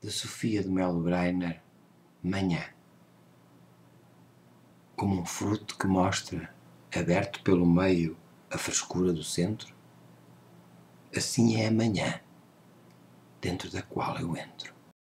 de Sofia de Melo Breiner, Manhã. Como um fruto que mostra, aberto pelo meio, a frescura do centro, assim é a manhã, dentro da qual eu entro.